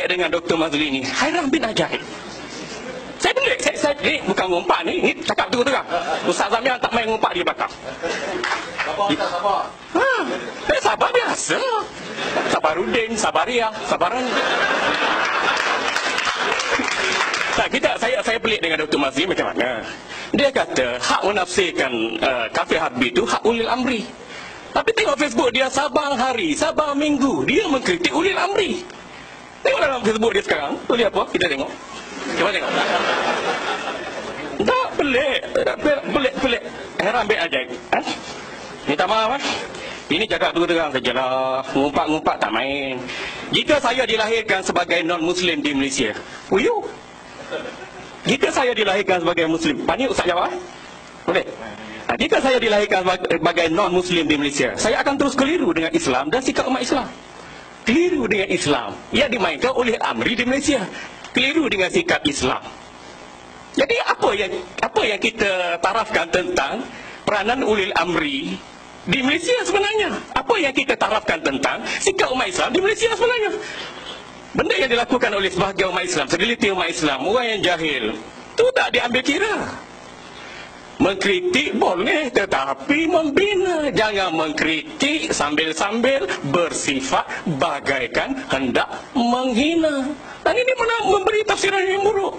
pelik dengan Dr. Mazli ni. Hairan bin Ajaib. Saya pelik. Saya, saya, ni bukan ngumpat ni. Ni cakap tu terang. Ustaz Zamian tak main ngumpat di belakang. Sabar, Ustaz, sabar. Ha, eh, sabar biasa. Sabarudin, Sabaria, Sabaran. Tak, kita, saya saya pelik dengan Dr. Mazli macam mana. Dia kata hak menafsirkan uh, kafir harbi itu hak ulil amri. Tapi tengok Facebook dia sabang hari, sabang minggu. Dia mengkritik ulil amri. Tengok dalam Facebook dia sekarang. Tulis apa? Kita tengok. Cuba tengok. Tak, pelik. Pelik, pelik. Heran baik ajaib. Ha? Minta maaf, eh? Ini cakap terang saja lah. Ngumpat-ngumpat tak main. Jika saya dilahirkan sebagai non-Muslim di Malaysia, uyu. Jika saya dilahirkan sebagai Muslim, Pani Ustaz jawab? eh? Boleh? Ha, jika saya dilahirkan sebagai non-Muslim di Malaysia, saya akan terus keliru dengan Islam dan sikap umat Islam. Keliru dengan Islam. Ia dimainkan oleh Amri di Malaysia. Keliru dengan sikap Islam. Jadi apa yang apa yang kita tarafkan tentang peranan ulil amri di Malaysia sebenarnya? Apa yang kita tarafkan tentang sikap umat Islam di Malaysia sebenarnya? Benda yang dilakukan oleh sebahagian umat Islam, segelintir umat Islam, orang yang jahil, itu tak diambil kira. Mengkritik boleh tetapi membina. Jangan mengkritik sambil-sambil bersifat bagaikan hendak menghina. Dan ini mana memberi tafsiran yang buruk.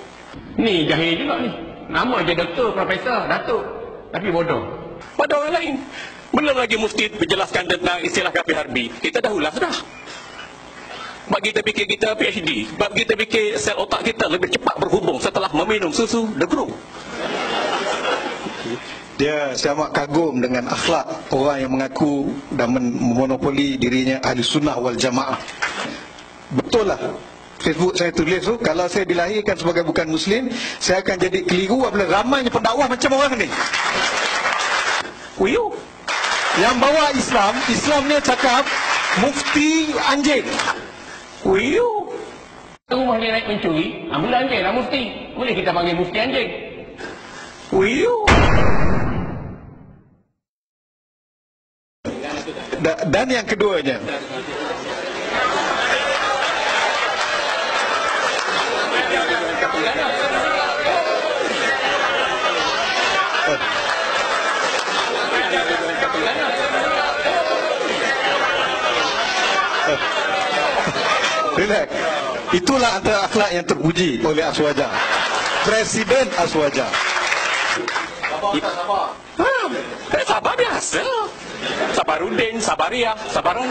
Ni jahil juga ni. Nama je doktor, profesor, datuk. Tapi bodoh. Pada orang lain. Belum lagi mufti menjelaskan tentang istilah kafir harbi. Kita dah ulas dah. Bagi kita fikir kita PhD. Bagi kita fikir sel otak kita lebih cepat berhubung setelah meminum susu degru. Dia saya amat kagum dengan akhlak orang yang mengaku dan memonopoli dirinya ahli sunnah wal jamaah. Betul lah. Facebook saya tulis tu, kalau saya dilahirkan sebagai bukan Muslim, saya akan jadi keliru apabila ramainya pendakwah macam orang ni. Uyu. Yang bawa Islam, Islamnya cakap mufti anjing. Uyu. Rumah dia naik mencuri, ambil anjing lah mufti. Boleh kita panggil mufti anjing. Uyu. Dan yang keduanya, relax. Itulah antara akhlak yang terpuji oleh Aswaja. Presiden Aswaja. Sabar, Ustaz, sabar. Eh, sabar biasa. Sabarudin, Sabaria, Sabaran.